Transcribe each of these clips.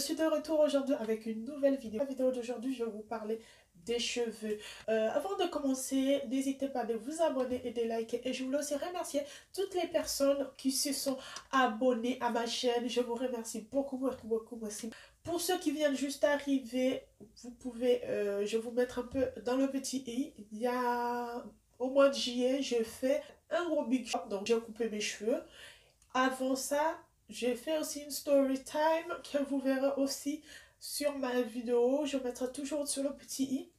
suis de retour aujourd'hui avec une nouvelle vidéo. La vidéo d'aujourd'hui, je vais vous parler des cheveux. Euh, avant de commencer, n'hésitez pas à vous abonner et de liker. Et je voulais aussi remercier toutes les personnes qui se sont abonnées à ma chaîne. Je vous remercie beaucoup, beaucoup, beaucoup. Merci. Pour ceux qui viennent juste d'arriver, vous pouvez, euh, je vais vous mettre un peu dans le petit i. Il y a, au mois de juillet, je fais un gros big shop. Donc, j'ai coupé mes cheveux. Avant ça, j'ai fait aussi une story time que vous verrez aussi sur ma vidéo. Je mettrai toujours sur le petit i.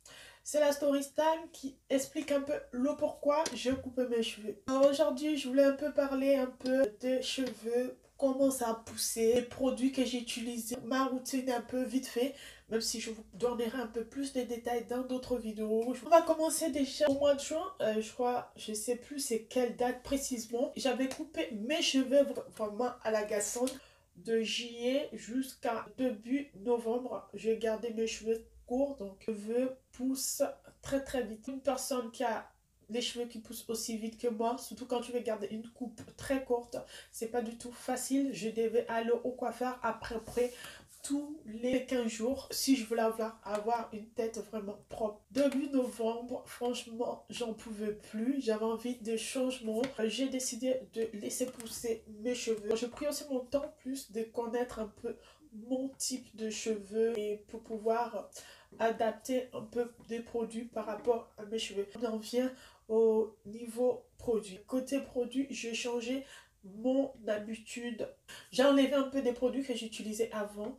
C'est la story time qui explique un peu le pourquoi je coupe mes cheveux. Aujourd'hui, je voulais un peu parler un peu des cheveux comment ça a poussé, les produits que j'ai utilisés, ma routine un peu vite fait, même si je vous donnerai un peu plus de détails dans d'autres vidéos. On va commencer déjà au mois de juin, euh, je crois, je sais plus c'est quelle date précisément. J'avais coupé mes cheveux vraiment à la gassonne de juillet jusqu'à début novembre. J'ai gardé mes cheveux courts, donc cheveux poussent très très vite. Une personne qui a les cheveux qui poussent aussi vite que moi, surtout quand tu veux garder une coupe très courte, c'est pas du tout facile. Je devais aller au coiffeur après près tous les 15 jours si je voulais avoir, une tête vraiment propre. Début novembre, franchement, j'en pouvais plus. J'avais envie de changement. J'ai décidé de laisser pousser mes cheveux. J'ai pris aussi mon temps plus de connaître un peu mon type de cheveux et pour pouvoir adapter un peu des produits par rapport à mes cheveux. On en vient au niveau produit. Côté produit, j'ai changé mon habitude. J'ai enlevé un peu des produits que j'utilisais avant.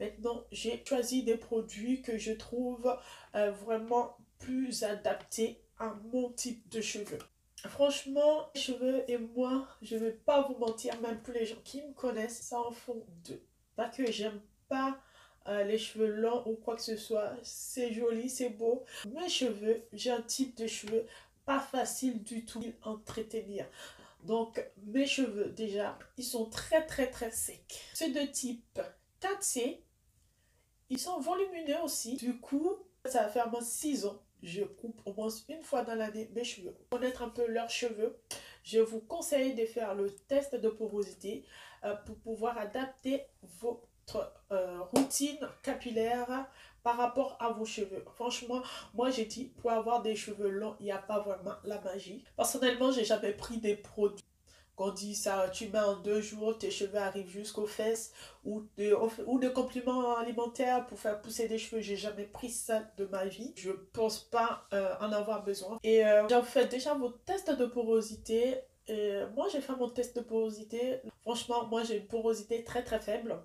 Maintenant, j'ai choisi des produits que je trouve euh, vraiment plus adaptés à mon type de cheveux. Franchement, les cheveux et moi, je vais pas vous mentir, même pour les gens qui me connaissent, ça en font deux. Pas que j'aime pas euh, les cheveux longs ou quoi que ce soit. C'est joli, c'est beau. Mes cheveux, j'ai un type de cheveux pas facile du tout entretenir. Donc, mes cheveux, déjà, ils sont très, très, très secs. C'est de type 4C. Ils sont volumineux aussi. Du coup, ça va faire moins 6 ans. Je coupe au moins une fois dans l'année mes cheveux. Pour connaître un peu leurs cheveux, je vous conseille de faire le test de porosité euh, pour pouvoir adapter votre euh, routine capillaire par rapport à vos cheveux. Franchement, moi j'ai dit, pour avoir des cheveux longs, il n'y a pas vraiment la magie. Personnellement, j'ai jamais pris des produits qu'on dit ça, tu mets en deux jours, tes cheveux arrivent jusqu'aux fesses, ou de, ou de compléments alimentaires pour faire pousser des cheveux. J'ai jamais pris ça de ma vie. Je pense pas euh, en avoir besoin. Et euh, j'ai fait déjà vos tests de porosité. Moi, j'ai fait mon test de porosité. Franchement, moi, j'ai une porosité très très faible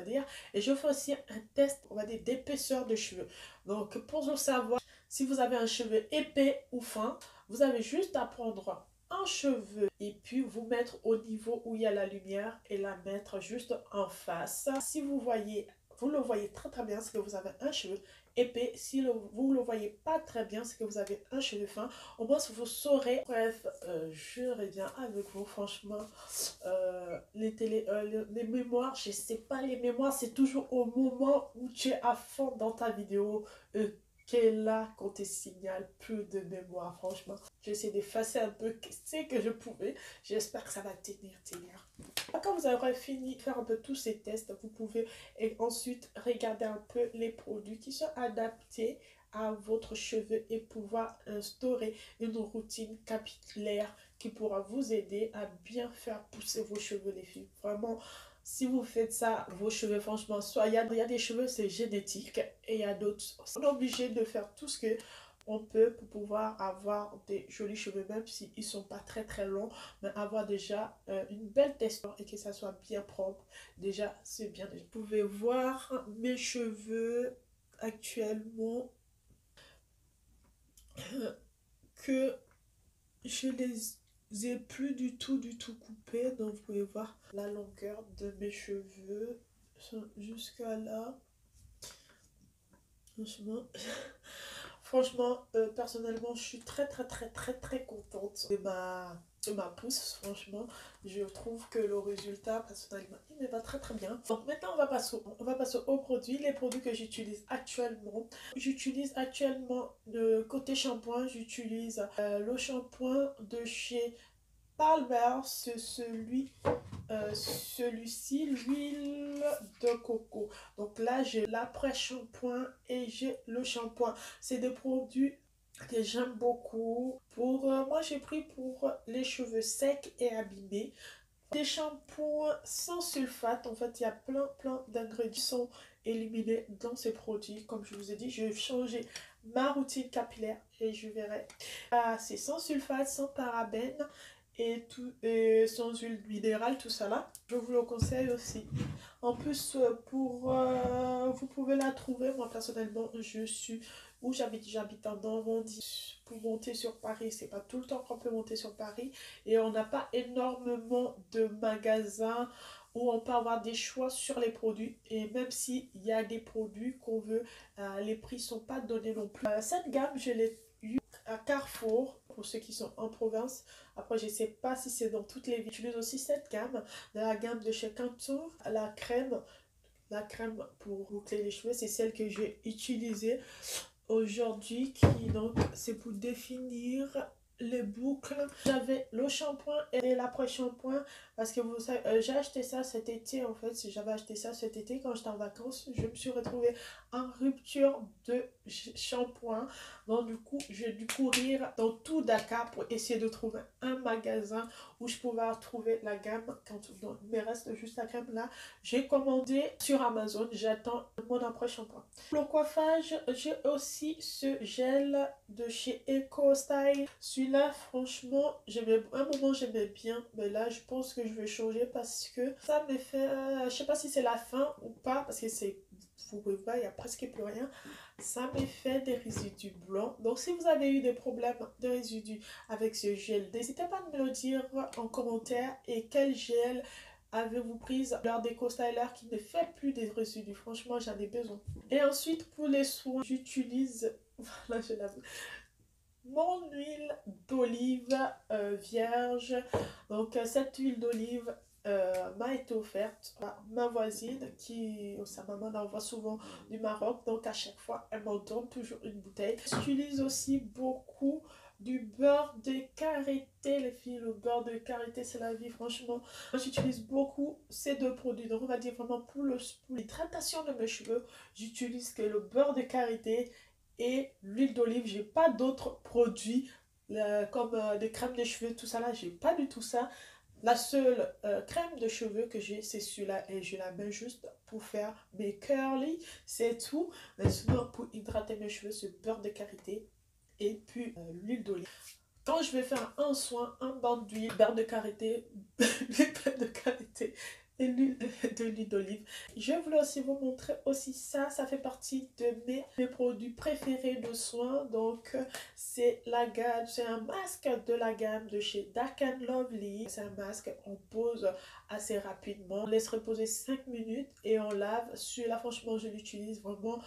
dire. Et je fais aussi un test, on va dire, d'épaisseur de cheveux. Donc, pour savoir si vous avez un cheveu épais ou fin, vous avez juste à prendre un cheveu et puis vous mettre au niveau où il y a la lumière et la mettre juste en face. Si vous voyez, vous le voyez très très bien, c'est que vous avez un cheveu épais. Si vous ne le voyez pas très bien, c'est que vous avez un cheveu fin. Au moins, vous saurez. Bref, euh, je reviens avec vous. Franchement, euh, les, euh, les, mémoires, je sais pas, les mémoires, c'est toujours au moment où tu es à fond dans ta vidéo qu'elle là qu'on te signale plus de mémoire, franchement. J'essaie d'effacer un peu ce que je pouvais. J'espère que ça va tenir, tenir. Quand vous aurez fini de faire un peu tous ces tests, vous pouvez ensuite regarder un peu les produits qui sont adaptés à votre cheveu et pouvoir instaurer une routine capillaire qui pourra vous aider à bien faire pousser vos cheveux les filles. Vraiment, si vous faites ça, vos cheveux, franchement, soit il y a, des cheveux, c'est génétique, et il y a d'autres. On est obligé de faire tout ce que on peut pour pouvoir avoir des jolis cheveux, même s'ils ne sont pas très très longs, mais avoir déjà euh, une belle texture et que ça soit bien propre. Déjà, c'est bien. Vous pouvez voir mes cheveux actuellement que je les ai plus du tout du tout coupés. Donc, vous pouvez voir la longueur de mes cheveux jusqu'à là. Franchement... Franchement, euh, personnellement, je suis très très très très très contente de ma, ma pousse. Franchement, je trouve que le résultat, personnellement, il me va très très bien. Donc maintenant, on va passer, on va passer aux produits. Les produits que j'utilise actuellement. J'utilise actuellement, de côté shampoing, j'utilise euh, le shampoing de chez Palmer, c'est celui, euh, celui-ci, l'huile de coco. Donc là, j'ai l'après-shampoing et j'ai le shampoing. C'est des produits que j'aime beaucoup. Pour euh, Moi, j'ai pris pour les cheveux secs et abîmés. Des shampoings sans sulfate. En fait, il y a plein, plein d'ingrédients éliminés dans ces produits. Comme je vous ai dit, je vais changer ma routine capillaire et je verrai. Ah, c'est sans sulfate, sans parabènes et, tout, et sans huile minérale, tout ça là. Je vous le conseille aussi. En plus, pour euh, vous pouvez la trouver. Moi, personnellement, je suis où j'habite. J'habite en Normandie. Pour monter sur Paris, c'est pas tout le temps qu'on peut monter sur Paris. Et on n'a pas énormément de magasins où on peut avoir des choix sur les produits. Et même s'il y a des produits qu'on veut, euh, les prix sont pas donnés non plus. Euh, cette gamme, je l'ai eu à Carrefour pour ceux qui sont en province. Après, je sais pas si c'est dans toutes les villes. J'utilise aussi cette gamme, la gamme de chez Canton, la crème. La crème pour boucler les cheveux, c'est celle que j'ai utilisée aujourd'hui. Qui donc, c'est pour définir les boucles. J'avais le shampoing et l'après-shampoing parce que vous savez, euh, j'ai acheté ça cet été en fait. J'avais acheté ça cet été quand j'étais en vacances. Je me suis retrouvée en rupture de shampoing. Donc du coup, j'ai dû courir dans tout Dakar pour essayer de trouver un magasin où je pouvais trouver la gamme. Quand il me reste juste la crème là. J'ai commandé sur Amazon. J'attends mon après-shampoing. Pour le coiffage, j'ai aussi ce gel de chez Eco Style. Celui-là, franchement, j'aimais un moment j'aimais bien, mais là je pense que je vais changer parce que ça me fait, euh, je sais pas si c'est la fin ou pas, parce que c'est, vous pouvez il n'y a presque plus rien. Ça me fait des résidus blancs. Donc si vous avez eu des problèmes de résidus avec ce gel, n'hésitez pas à me le dire en commentaire et quel gel avez-vous prise lors des co-styler qui ne fait plus des résidus Franchement, j'en ai besoin. Et ensuite, pour les soins, j'utilise... Voilà, je l'avoue mon huile d'olive euh, vierge. Donc euh, cette huile d'olive euh, m'a été offerte par ma voisine qui, sa maman envoie souvent du Maroc. Donc à chaque fois, elle m'en donne toujours une bouteille. J'utilise aussi beaucoup du beurre de karité, les filles. Le beurre de karité, c'est la vie, franchement. J'utilise beaucoup ces deux produits. Donc on va dire vraiment pour l'hydratation de mes cheveux, j'utilise que le beurre de karité et l'huile d'olive. J'ai pas d'autres produits comme euh, des crèmes de cheveux, tout ça là. J'ai pas du tout ça. La seule euh, crème de cheveux que j'ai, c'est celui-là. Et je la mets juste pour faire mes curly. C'est tout. Mais sinon, pour hydrater mes cheveux, c'est beurre de karité et puis euh, l'huile d'olive. Quand je vais faire un soin, un banc d'huile, beurre de karité, l'huile de karité l'huile de l'huile d'olive. Je voulais aussi vous montrer aussi ça. Ça fait partie de mes, produits préférés de soins. Donc, c'est la gamme, c'est un masque de la gamme de chez Dark and Lovely. C'est un masque, on pose assez rapidement. On laisse reposer 5 minutes et on lave. Celui-là, franchement, je l'utilise vraiment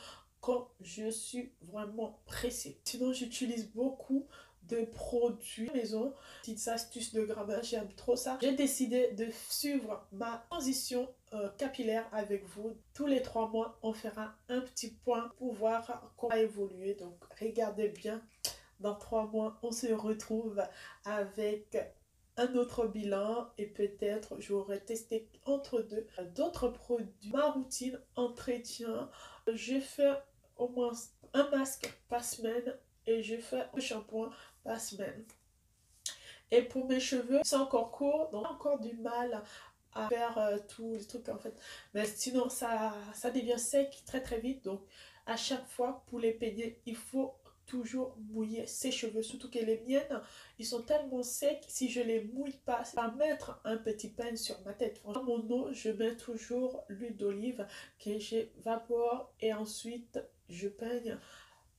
quand je suis vraiment pressée. Sinon, j'utilise beaucoup de produits maison. Petites astuces de grammage, j'aime trop ça. J'ai décidé de suivre ma transition euh, capillaire avec vous. Tous les trois mois, on fera un petit point pour voir comment évoluer. Donc, regardez bien. Dans trois mois, on se retrouve avec un autre bilan et peut-être j'aurai testé entre deux d'autres produits. Ma routine entretien, j'ai fait au moins un masque par semaine et je fais un shampoing par semaine. Et pour mes cheveux, c'est encore court, donc encore du mal à faire euh, tous les trucs en fait. Mais sinon, ça, ça devient sec très très vite. Donc, à chaque fois, pour les peigner, il faut toujours mouiller ses cheveux. Surtout que les miennes, ils sont tellement secs. Si je les mouille pas, va mettre un petit peigne sur ma tête. Dans mon eau, je mets toujours l'huile d'olive que j'évapore et ensuite je peigne.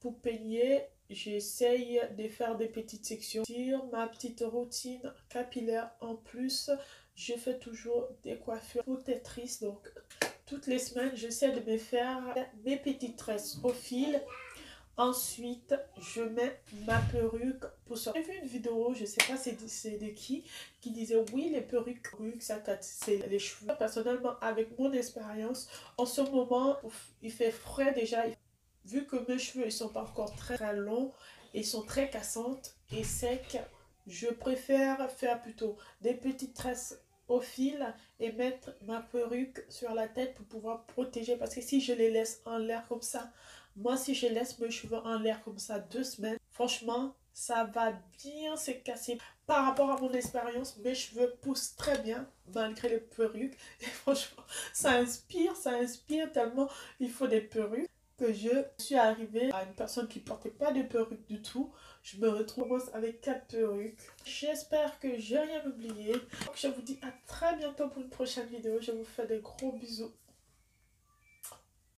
Pour peigner, j'essaye de faire des petites sections. Sur ma petite routine capillaire en plus, je fais toujours des coiffures protectrices. Donc, toutes les semaines, j'essaie de me faire mes petites tresses au fil. Ensuite, je mets ma perruque pour sortir. J'ai vu une vidéo, je sais pas c'est de, qui, qui disait oui, les perruques, ça c'est les cheveux. Personnellement, avec mon expérience, en ce moment, il fait frais déjà vu que mes cheveux ils sont pas encore très, longs, ils sont très cassantes et secs, je préfère faire plutôt des petites tresses au fil et mettre ma perruque sur la tête pour pouvoir protéger. Parce que si je les laisse en l'air comme ça moi si je laisse mes cheveux en l'air comme ça deux semaines franchement ça va bien se casser. Par rapport à mon expérience mes cheveux poussent très bien malgré les perruques. Et franchement ça inspire ça inspire tellement. Il faut des perruques que je suis arrivée à une personne qui portait pas de perruque du tout. Je me retrouve avec quatre perruques. J'espère que j'ai rien oublié. Je vous dis à très bientôt pour une prochaine vidéo. Je vous fais des gros bisous.